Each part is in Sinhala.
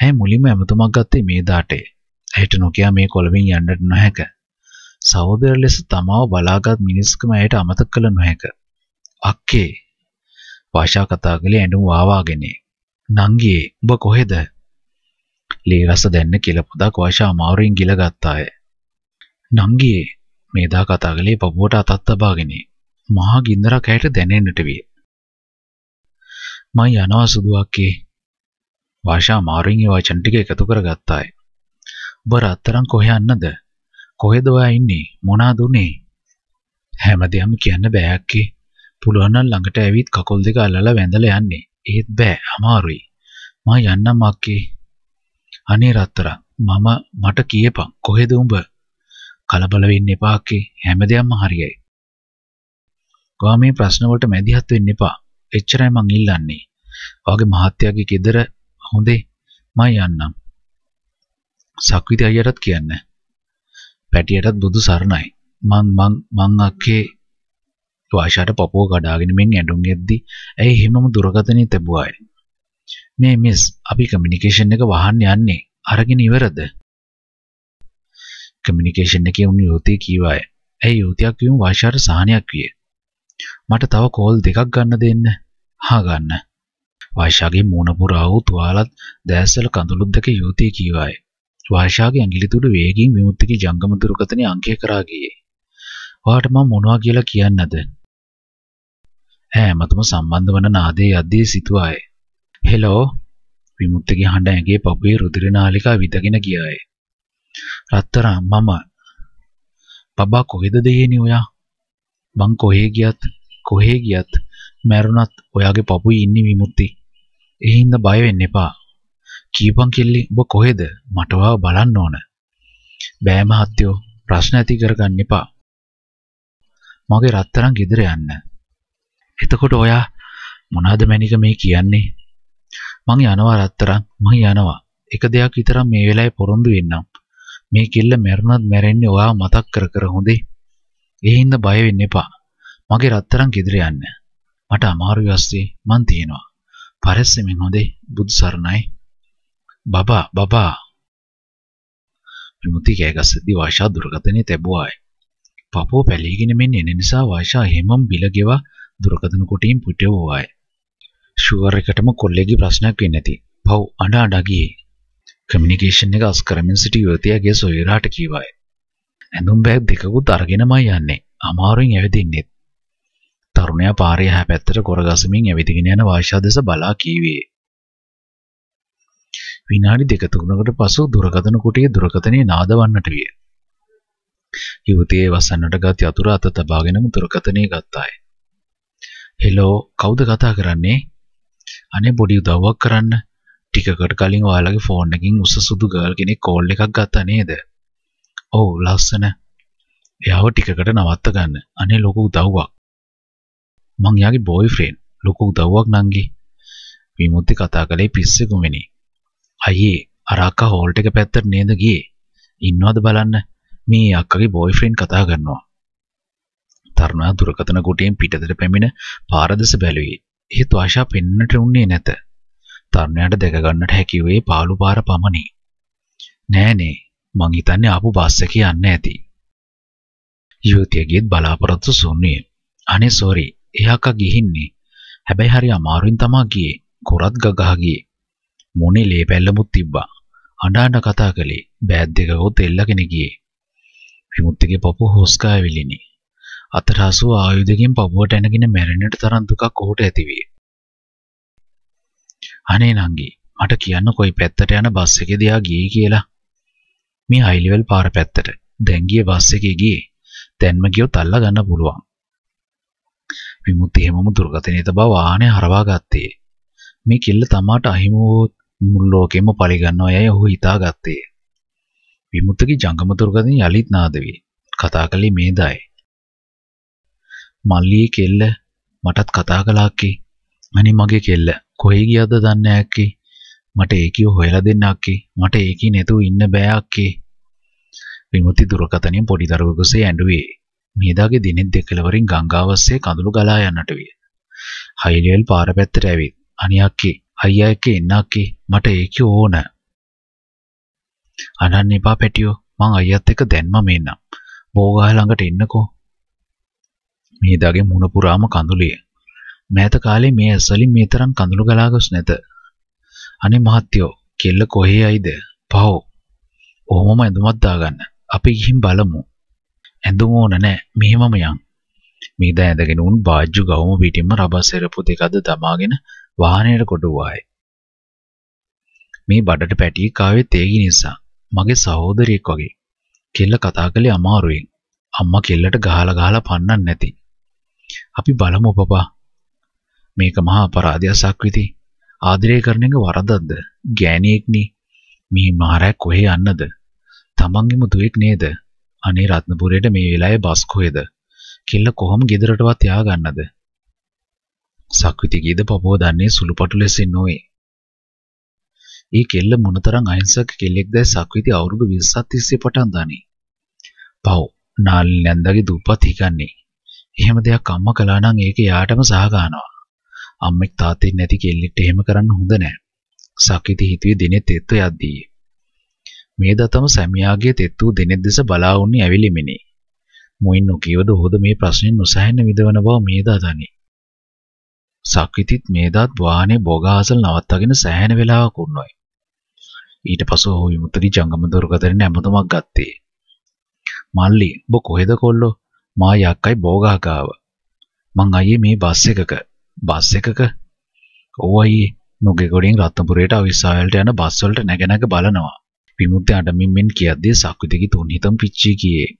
ඇය මුලින්ම ඇමතුමක් ගත්තේ මේ දාටේ. ඇයට නොකියා මේ කොළඹින් යන්නට නොහැක. සහෝදර ලෙස තමාව බලාගත් මිනිස්කම ඇයට අමතක කළ නොහැක. අක්කේ වාෂා කතා කළේ ඇඬුම් වාවාගෙන. නංගියේ ඔබ කොහෙද? ලී රස දැන්න කියලා පොදක් වාෂා අමාරුවෙන් ගිල ගත්තාය. නංගියේ මේදා කතා කළේ පපුවට අතත් තබාගෙන. මහා ගින්දරක් ඇයට දැනෙන්නට විය. මං යනවා සුදු අක්කේ. වාෂා අමාරුවෙන් ඒ වචන ටික එකතු කරගත්තාය. ඔබ රත්තරන් කොහේ යන්නද? කොහෙද ඔයා ඉන්නේ? මොනාද උනේ? හැමදේම කියන්න බෑ අක්කේ. පුළුවන් නම් ළඟට ඇවිත් කකුල් දෙක අල්ලලා වැඳලා යන්නේ. ඒත් බෑ අමාරුයි. මම යන්නම් අක්කේ. අනේ රත්තරන් මම මට කියපන් කොහෙද උඹ? කලබල වෙන්න එපා අක්කේ. හැමදේම හරියයි. ඔයා මේ ප්‍රශ්න වලට මැදිහත් වෙන්න එපා. එච්චරයි මං ඉල්ලන්නේ. ඔයාගේ මහත්තයාගේ ගෙදර හොඳේ මම යන්නම්. සක්විති අයියටත් කියන්න. පැටියටත් බුදු සරණයි. මං මං මං අක්කේ වාෂාට පපුව කඩාගෙන මෙන් ඇඬුම් එද්දි ඇයි හිමම දුරකථනයේ තැබුවාය. මේ මිස් අපි කමියුනිකේෂන් එක වහන්න යන්නේ අරගෙන ඉවරද? කමියුනිකේෂන් එකේ උන් යෝතිය කීවාය. ඇයි යෝතියක් කියමු වාෂාට සහනයක් විය. මට තව කෝල් දෙකක් ගන්න දෙන්න. හා ගන්න. වාෂාගේ මූණ පුරා වූ තුවාලත් දැස්වල කඳුළු දෙක යෝතිය කීවාය. වාෂාගේ ඇඟිලි තුඩු වේගින් විමුක්තිගේ ජංගම දුරකථනයේ අංකය කරා ගියේ. ඔයාට මම මොනවා කියලා කියන්නද? හැමතම සම්බන්ධ වන නාදයේ යද්දී සිටුවාය. හෙලෝ විමුක්තිගේ හඬ ඇඟේ පපුවේ රුධිර නාලිකා විදගෙන ගියාය. රත්තරන් මම බබා කොහෙද දෙයේනි ඔයා? මං කොහේ ගියත් කොහේ ගියත් මැරුණත් ඔයාගේ පපුවේ ඉන්නේ විමුක්ති. ඒ හින්දා බය වෙන්න එපා. කීපන් කෙල්ලි ඔබ කොහෙද? මට ඔයාව බලන්න ඕන. බෑ මහත්තයෝ ප්‍රශ්න ඇති කරගන්න එපා. මගේ රත්තරන් ගෙදර යන්න. එතකොට ඔයා මොනවාද මැනික මේ කියන්නේ? මං යනවා රත්තරන් මං යනවා. එක දෙයක් විතරක් මේ වෙලාවේ පොරොන්දු වෙන්නම්. මේ කිල්ල මැරුණත් මැරෙන්නේ ඔයා මතක් කර කර හොඳේ. ඒ හින්දා බය වෙන්න එපා. මගේ රත්තරන් ගෙදර යන්න. මට අමාරුයි ඇස්සේ මං තියෙනවා. පරස්සමින් හොඳේ බුදු සරණයි. බබා බබා විමුති කෑගස්සද්දී වාෂා දුරකථනයේ තැබුවාය. පපුව පැලීගෙන මෙන්න එන නිසා වාෂා හැමම් බිල ගෙවා දුරකථන කොටින් පිටවුවාය. ෂුවර් එකටම කොල්ලෙක්ගේ ප්‍රශ්නයක් වෙන්නේ නැති. පව් අඬ අඬ ගියේ. කමියුනිකේෂන් එක අස් කරමින් සිටි යුවතියගේ සොයුරාට කීවාය. ඇඳුම් බෑග් දෙකකුත් අරගෙනමයි යන්නේ. අමාරුවෙන් ඇවිදින්නෙත්. තරුණයා පාරේ හැ පැත්තට කොරගසමින් ඇවිදගෙන යන වාෂා දෙස බලා කීවේ. විනාඩි දෙක තුනකට පසු දුරකථන කුටියේ දුරකථනයේ නාදවන්නට විය. යුවතියේ වසන්නට ගත් යතුරු අත තබාගෙනම දුරකථනයේ ගත්තාය. හෙලෝ කවුද කතා කරන්නේ? අනේ පොඩි උදව්වක් කරන්න. ටිකකට කලින් ඔයාලගේ ෆෝන් එකකින් උස සුදු ගර්ල් කෙනෙක් කෝල් එකක් ගත්තා නේද? ඔව් ලස්සන. එයාව ටිකකට නවත්ත ගන්න. අනේ ලොකු උදව්වක්. මං යාගේ බෝයිෆ්‍රෙන්ඩ්. ලොකු උදව්වක් නංගි. විමුක්ති කතා කළේ පිස්සෙකුමනේ. අයියේ අර අක්කා හෝල්ට් එක පැත්තට නේද ගියේ? ඉන්නවද බලන්න. මේ අක්කගේ බෝයිෆ්‍රෙන්ඩ් කතා කරනවා. තරුණයා දුරකථන කුටියෙන් පිටතට පැමිණ පාර දෙස බැලුවේ. ඒත් වාෂා පෙන්නට උන්නේ නැත. තරුණයාට දැක ගන්නට හැකි වූයේ පාළු පාර පමණි. නෑනේ මං හිතන්නේ ආපු බස් එකේ යන්න ඇති. යුවතියගේත් බලාපොරොත්තු සුන්නිය. අනේ සෝරි එයාක ගිහින්නේ. හැබැයි හරි අමාරුවෙන් තමා ගියේ. කොරත් ගගහ ගියේ. මොනේ ලේ පැල්ලමුත් තිබ්බා. අඬ අඬ කතා කළේ. බෑග් දෙකකුත් එල්ලගෙන ගියේ. විමුක්තිගේ පපුව හොස්කා ඇවිලිනි. අතට හසුව ආයුධකින් පපුවට ඇනගෙන මැරෙන්නට තරම් දුකක් ඔහුට ඇතිවේ. අනේ නංගි මට කියන්න කොයි පැත්තට යන බස් එකේ දිහා ගියේ කියලා. මේ හයි ලෙවල් පාර පැත්තට. දැන් ගියේ බස් එකේ ගියේ. දැන්ම ගියොත් අල්ලා ගන්න පුළුවන්. විමුක්ති හැමම දුර්ගතනීත බව වාහනේ හරවා ගත්තේ. මේ කිල්ල තමාට අහිමි වූ මුළු ලෝකෙම පරිගන්නවා යයි ඔහු හිතාගත්තේ. විමුක්තිගේ ජංගම දුර්ගතනී යලිත් නාද වේ. කතා කළේ මේදායි. මල්ලියේ කෙල්ල මටත් කතා කළා අක්කේ. අනේ මගේ කෙල්ල කොහේ ගියද දන්නේ අක්කේ. මට ඒකිය හොයලා දෙන්න අක්කේ. මට ඒකී නැතුව ඉන්න බෑ අක්කේ. විමුක්ති දුරකථනයෙන් පොඩි දරුවෙකුසේ ඇඬුවේ. මේදාගේ දිනෙත් දෙකලවරින් ගංගාවස්සේ කඳුළු ගලා යන්නට විය. හයිලෙවල් පාර පැත්තට ඇවිත් අනේ අක්කේ අයියා එක්ක එන්න අක්කේ මට ඒකිය ඕන අනන්න එපා පැටියෝ මං අයියත් එක්ක දැන්ම මෙන්නම්. බෝගහ ළඟට එන්නකෝ. මේදාගේ මුණ පුරාම කඳුලිය. මෑත කාලේ මේ ඇස්වලින් මේ තරම් කඳුළු ගලා ගොස් නැත. අනේ මහත්තයෝ කෙල්ල කොහේ යයිද? පහෝ. ඔහොමම ඇඳුමක් දාගන්න. අපි ගිහින් බලමු. ඇඳුම ඕන නෑ. මෙහෙමම යන්. මීද ඇඳගෙන උන් බාජ්ජු ගවුම පිටින්ම රබර් සෙරප්පු දෙකද දමාගෙන වාහනයට කොට වුවාය. මේ බඩට පැටි කාවේ තේගි නිසා මගේ සහෝදරියෙක් වගේ. කෙල්ල කතා කළේ අමාරුවෙන්. අම්මා කෙල්ලට ගහලා ගහලා පන්නන්න නැති. අපි බලමු පපා. මේක මහා අපරාධයක් සක්විති. ආදරය කරන එක වරදක්ද? ගෑණියෙක්නේ. මේ මහරෑ කොහේ යන්නද? තමන්ගේම දුවෙක් නේද? අනේ රත්නපුරයට මේ වෙලාවේ බස් කොහෙද? කෙල්ල කොහොම ගෙදරටවත් යාගන්නද? සක්විති ගීද පපුව දන්නේ සුළුපටු ලෙසින් නොවේ. ඒ කෙල්ල මොනතරම් අහිංසක කෙල්ලෙක්ද සක්විති අවුරුදු 20ක් තිස්සේ පටන් දනි. පව් නාලි නැන්දගේ දුප්පත් හිකන්නේ. එහෙම දෙයක් අම්මා කළා නම් ඒක යාටම සහ ගන්නවා. අම්මෙක් තාත්තෙක් නැති කෙල්ලෙක්ට එහෙම කරන්න හොඳ නෑ. සක්විති හිතුවේ දිනේ තෙත්ව යද්දී. මේ දතම සැමියාගේ තෙත්තු දිනෙත් දෙස බලා වුන්නේ ඇවිලිමිනි. මොයින් නොකියවද හොද මේ ප්‍රශ්නෙන් නොසැහෙන්න විදවන බව මේදා දනි. සක්විතිත් මේදාත් වාහනේ බොගාසල් නවත්තගෙන සෑහෙන වෙලාවක් වුණොයි. ඊට පසු ඔහු විමුක්ති ජංගම දොරකතරේ නැමතුමක් ගත්තේ. මල්ලි ඔබ කොහෙද කොල්ලෝ? මා යක්කයි බෝගා ගාව. මං අයියේ මේ බස් එකක. බස් එකක? ඔව් අයියේ නොගේ ගොඩින් රත්නපුරයට අවිස්සාවලට යන බස් වලට නැග නැග බලනවා. විමුක්ති අඩමින් මෙන් කියද්දී සක්විතිගේ තුන් හිතම් පිච්චී කියේ.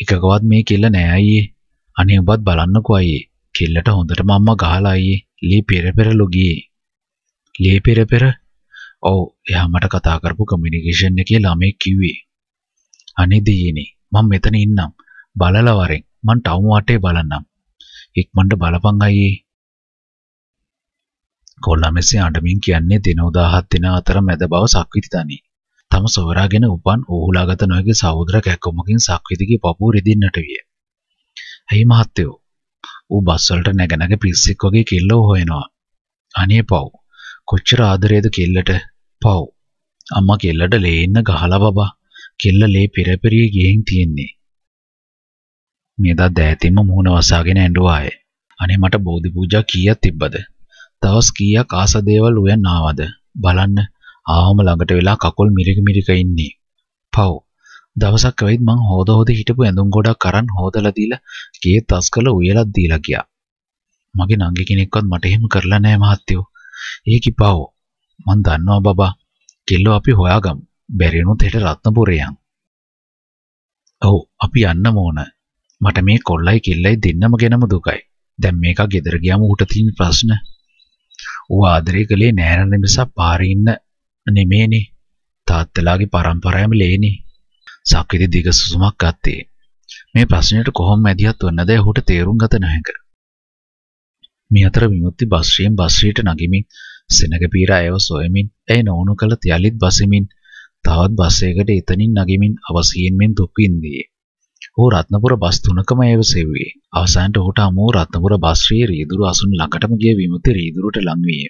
එකකවත් මේ කෙල්ල නෑ අයියේ. අනේ ඔබත් බලන්නකෝ අයියේ. කෙල්ලට හොඳටම අම්මා ගහලා අයියේ. ලී පෙර පෙරලු ගියේ. ලී පෙර පෙර? ඔව් එයා මට කතා කරපු කමියුනිකේෂන් එකේ ළමෙක් කිව්වේ. අනේ දෙයියනේ මම මෙතන ඉන්නම්. බලලා වරෙන් මං ටවුන් වටේ බලන්නම්. ඉක්මනට බලපන් අයියේ. කොල්ලා මෙසේ අඬමින් කියන්නේ දින උදාහත් දින අතර මැද බව සක්විති තනි. තම සොවරාගෙන උපන් ඌහුලාගත නොහැකි සහෝදර කැක්කමකින් සක්විතිගේ පපුව රිදින්නට විය. ඇයි මහත්තයෝ? ඌ බස් වලට නැග නැග පිස්සෙක් වගේ කෙල්ලව හොයනවා. අනේ පව්. කොච්චර ආදරේද කෙල්ලට? පව්. අම්මා කෙල්ලට ලේන්න ගහලා බබා. කෙල්ල ලේ පෙරපෙරිය ගිහින් තියෙන්නේ. මේදා දෑතින්ම මුහුණ වසාගෙන ඇඬුවාය. අනේ මට බෝධි පූජා කීයක් තිබ්බද? දවස් කීයක් ආස දේවල් උයන් ආවද? බලන්න ආවම ළඟට වෙලා කකුල් මිරික මිරික ඉන්නේ. පව්. දවසක් වෙයිත් මං හොද හොද හිටපු ඇඳුම් ගොඩක් අරන් හොදලා දීලා ගේ තස් කළ උයලක් දීලා ගියා. මගේ නංගි කෙනෙක්වත් මට එහෙම කරලා නෑ මහත්තයෝ. ඒකි පව්. මං දන්නවා බබා. කෙල්ලෝ අපි හොයාගමු. බැරිනුත් හෙට රත්නපුරේ යන්. ඔව් අපි යන්නම ඕන. මට මේ කොල්ලයි කෙල්ලයි දෙන්නම ගැනම දුකයි. දැන් මේක ගෙදර ගියාම ඌට තියෙන ප්‍රශ්න. ඌ ආදරය කළේ නෑරන නිසා පාරේ ඉන්න නෙමේනේ. තාත්තලාගේ පරම්පරාවම ලේනේ. සක්විති දිග සුසුමක් ගත්තේ. මේ ප්‍රශ්නෙට කොහොම මැදිහත් වෙන්නද ඔහුට තේරුම් ගත නොහැක. මේ අතර විමුක්ති බස් ශ්‍රීයෙන් බස් ශ්‍රීට නගිමින් සෙනග පීර ඇයව සොයමින් ඇය නොවුණු කළ යලිත් බසමින් තවත් බස් එකකට එතනින් නගිමින් අවසියෙන් මෙන් දුක් විඳී. ඔහු රත්නපුර බස් තුනකම ඒව සෙව්වේ. අවසානට ඔහුට අමෝ රත්නපුර බස් ශ්‍රී රීදුරු අසුන් ළඟටම ගිය විමුක්ති රීදුරුට ලං විය.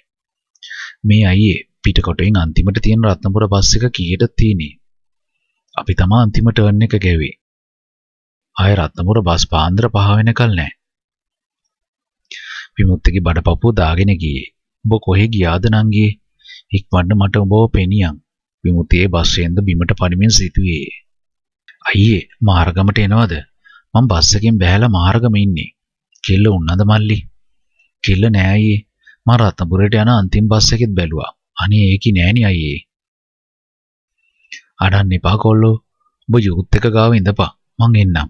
මේ අයියේ පිටකොටෙන් අන්තිමට තියෙන රත්නපුර බස් එක කීයටද තියෙන්නේ? අපි තමා අන්තිම ටර්න් එක ගැව්වේ. ආය රත්නපුර බස් පාන්දර පහ වෙනකල් නෑ. විමුක්තිගේ බඩපපුව දාගෙන ගියේ. ඔබ කොහෙ ගියාද නංගී? ඉක්මනට මට ඔබව පෙනියන්. විමුක්තියේ බස්සෙන්ද බිමට පනිමින් සිටුවේ. අයියේ මාර්ගමට එනවද? මම බස් එකෙන් බැහැලා මාර්ගම ඉන්නේ. කෙල්ල උන්නද මල්ලි? කෙල්ල නෑ අයියේ. මම රත්නපුරයට යන අන්තිම බස් එකෙත් බැලුවා. අනේ ඒකි නෑනේ අයියේ. අඩන්න එපා කොල්ලෝ. ඔබ යූත් එක ගාව ඉඳපන්. මං එන්නම්.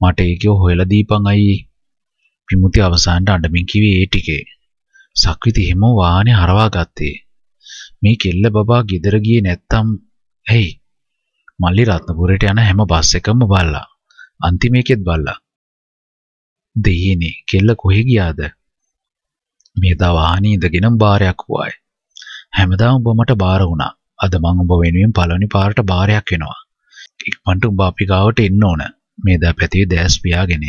මට ඒකේ හොයලා දීපන් අයියේ. විමුති අවසානට අඬමින් කිව්වේ ඒ ටිකේ. සක්විති හිම වාහනේ හරවා ගත්තේ. මේ කෙල්ල බබා ගෙදර ගියේ නැත්තම් ඇයි? මල්ලි රත්නපුරයට යන හැම බස් එකම බල්ලා. අන්තිම එකෙත් බල්ලා. දෙයියනේ කෙල්ල කොහෙ ගියාද? මේ දා වාහනේ ඉඳගෙන බාරයක් වුවායි. හැමදාම ඔබ මට බාර වුණා. අද මං ඔබ වෙනුවෙන් පළවෙනි පාරට බාරයක් වෙනවා. ඉක්මනට ඔබ අපි ගාවට එන්න ඕන. මේ දා පැතියේ දැස් පියාගෙන.